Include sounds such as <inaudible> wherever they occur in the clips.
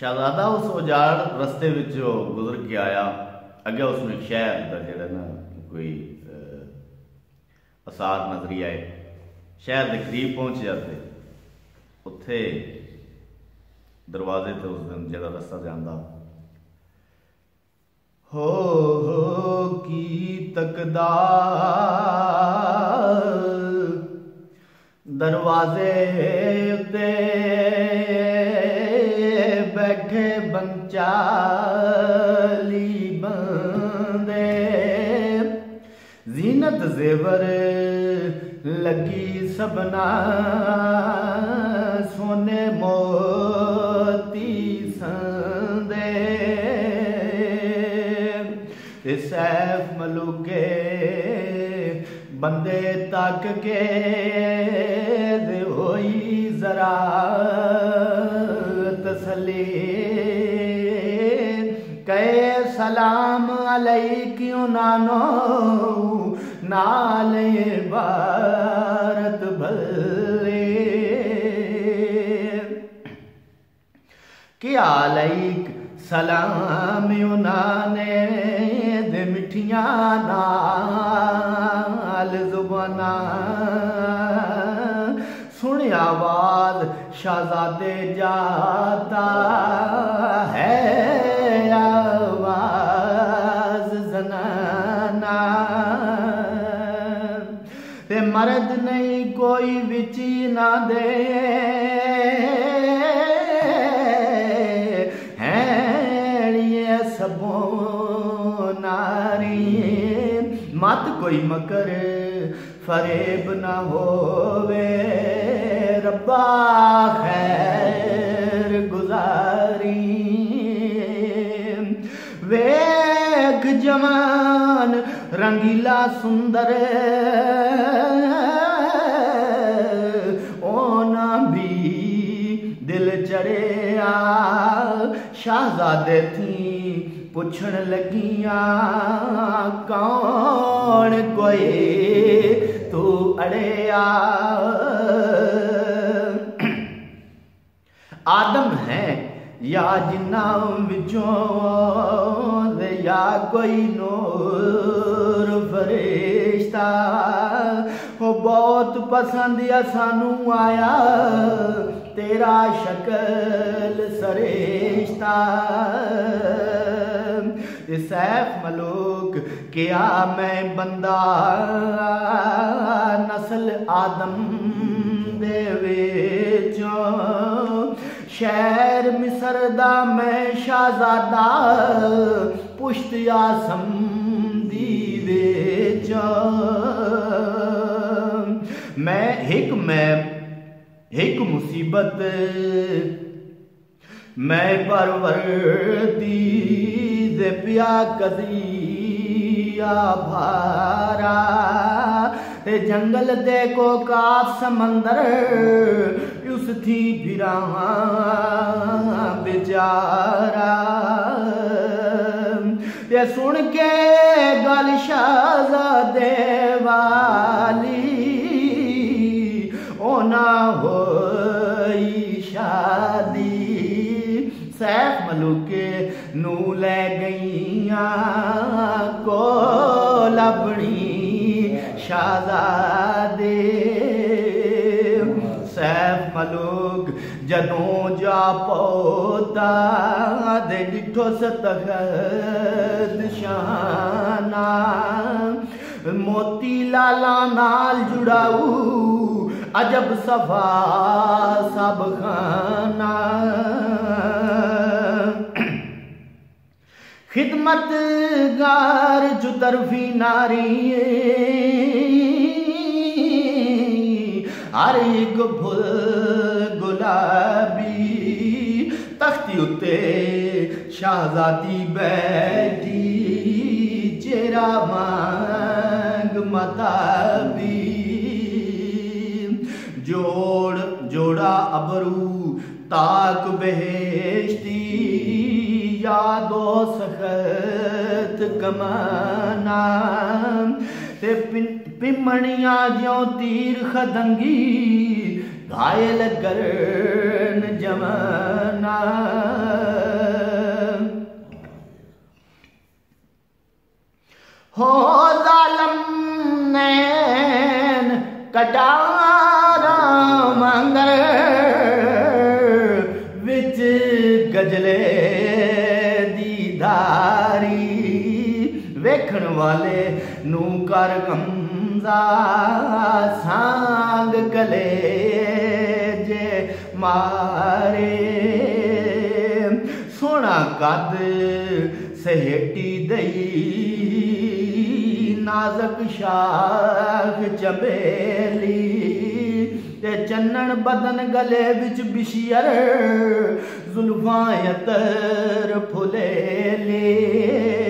ਸ਼ਹਜ਼ਾਦਾ ਉਸ ਉਜਾੜ ਰਸਤੇ ਵਿੱਚੋਂ ਗੁਜ਼ਰ ਕੇ ਆਇਆ। ਅੱਗੇ ਉਸ ਨੂੰ ਸ਼ਹਿਰ ਦਾ ਜਿਹੜਾ ਨਾ ਕੋਈ ਅਸਾਰ ਨਜ਼ਰੀ ਆਏ। ਸ਼ਹਿਰ ਦੇ ਕਰੀਬ ਪਹੁੰਚ ਜਾਂਦੇ। ਉੱਥੇ ਦਰਵਾਜ਼ੇ ਤੇ ਉਸ ਦਿਨ ਜਿਹੜਾ ਰਸਤਾ ਜਾਂਦਾ। ਹੋ ਹੋ, ਕੀ ਤਕਦਾ ਦਰਵਾਜ਼ੇ ਉੱਤੇ बैठे बंचाली बंदे। जीनत जेवर लगी सबना, सोने मोती संदे। सैफ मलुके, बंदे तक के होई जरा ई क्यों नानो नाल भारत भले। क्या लईक सलाम उन्होंने मिठिया नाल जुबाना। सुन आवाज़ शाहजादे जाता है। ते मर्द नहीं कोई बिची ना दे सबों नारी मत कोई मकर फरेब ना होवे रब्बा खैर गुजारी वेख जमा रंगीला सुंदर ओना भी दिल चढ़िया शाहजादे थी पुछन लगिया, कौन कोई तू अड़िया आदम है या जिन्ना बिचों या कोई नूर फरिश्ता? वो बहुत पसंद या सानू आया तेरा शक्ल सरिश्ता? सैफ मलूक, क्या मैं बंदा नस्ल आदम दे शहर मिसर दा मैं शाहजादा पुश्त आसम दी वेच। मैं हिक मैं, हिक मुसीबत, मैं परवरती दे पिया कदिया भारा। जंगल दे को समंदर, उस थी बिरा बेचारा। ये सुन के गल शाहजादे वाली ओना हो शादी सैफ मलूके नू ले गईया को लबड़ी शाहजादे सैफ मलूक जा पौता दे सतखत शाना मोती लाला नाल जुड़ाऊ, अजब सफ़ा सब खाना। खिदमत गार जुतरफी नारी हर एक फुल गुलाबी तख्ती उत्ते शाहजादी बैठी, चेहरा मांग मताबी जोड़, जोड़ा अबरू ताक बहेश्ती यादो सखत कमाना। ते पिमणिया ज्यो तीर खदंगी घायल करण जमना हो जालम नैन कटारा मंगर विच गजले ਦੀ ਧਾਰੀ ਵੇਖਣ ਵਾਲੇ ਨੂੰ ਕਰ ਗਮ सांग कले जे मारे। सोना कद दई। नाज़क शाख चमेली। ते चन बदन गले विच बिशियर। जुल्फां यतर फुलेली।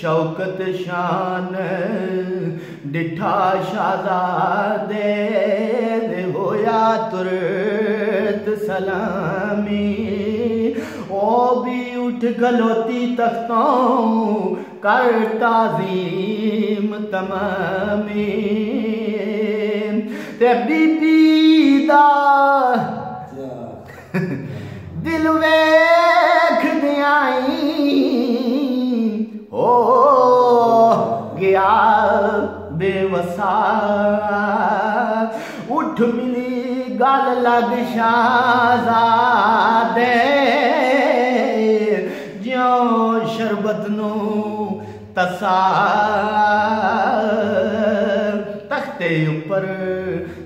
शौकत शान डिठा शाहजादे होया तुरत सलामी। ओ भी उठ गलोती तख्तों कर ताजीम तमामी। ते बीबी दा <laughs> दिल में ਗੱਲ ਲੱਗ ਸ਼ਾਜ਼ਾਦੇ ਸ਼ਰਬਤ ਨੂੰ ਤਸਾ ਤਖਤੇ ਉੱਪਰ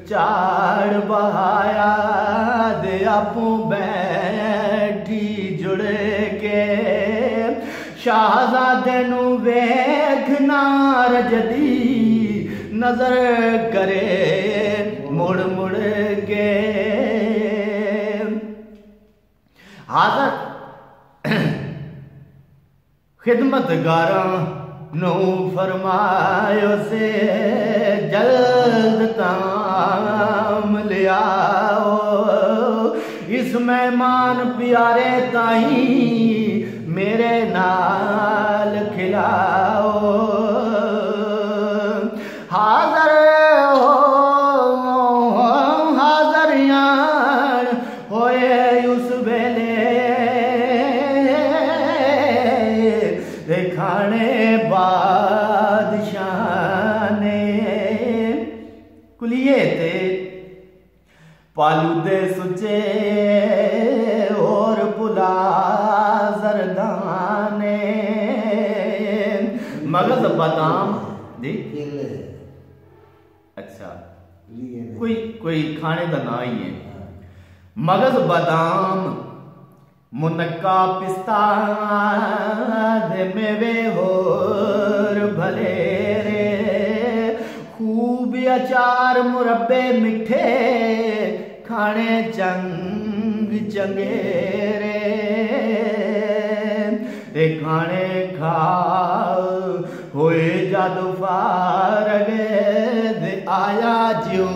ਚਾੜ ਬਹਾਇਆ ਦੇ ਆਪੋਂ ਬੈਠੀ ਜੁੜ ਕੇ। ਸ਼ਾਹਜ਼ਾਦੇ ਨੂੰ ਵੇਖਣਾ ਰਜਦੀ ਨਜ਼ਰ ਕਰੇ ਮੁੜ ਮੁੜ ਕੇ। हाजर। खिदमतगारां नू फरमायो से जल्द ताम लियाओ। इस मेहमान प्यारे ताई मेरे नाल खिलाओ। दिखाने बादशाह ने कुलिए ते पालूदे सुचे और पुला जरदाने। मगज बादाम अच्छा। कोई कोई खाने का ना ही है। मगज बादाम मुनका पिस्त मेवे भले रे खूब अचार मुरब्बे मिठे खाने खाणे चंग चङे खाने खा होए जादू दे आया जो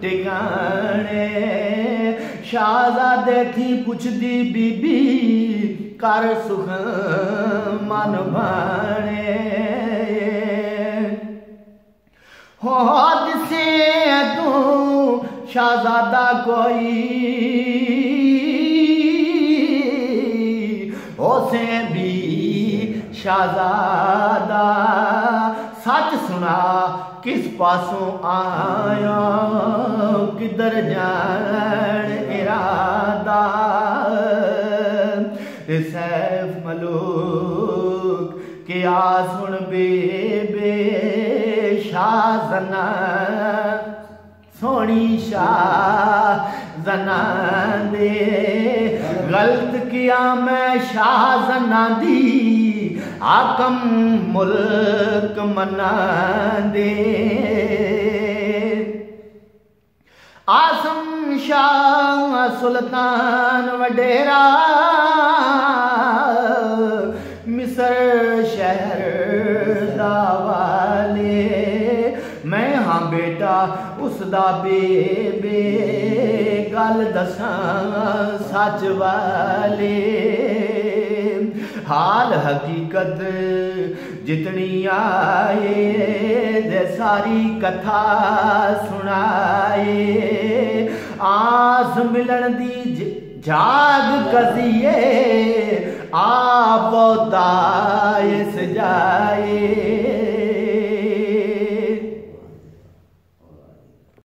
टिकाने ਸ਼ਾਹਜ਼ਾਦੇ ਥੀ ਪੁੱਛਦੀ ਬੀਬੀ, ਕਰ ਸੁਖ ਮਨ ਬਾਣੇ। ਹੋ ਦਿਸੇ ਤੂੰ ਸ਼ਾਹਜ਼ਾਦਾ ਕੋਈ? ਹੋਸੇ ਵੀ ਸ਼ਾਹਜ਼ਾਦਾ सच सुना किस पासों आया पासो आयादर जैफ मलो कया सुणबेबे शाहज़न सोणी शाहना गलत किया मैं शाह जना दी। आकम मुल्क मना दे। आसम शाह सुल्तान वडेरा, मिसर शहर दावाले। मैं हाँ बेटा, उस दा बेबे गल दसा सच वाले हाल हकीकत जितनी आए सारी कथा सुनाए। आस मिलन दी जाग कसीए आप सजाए।